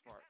smart.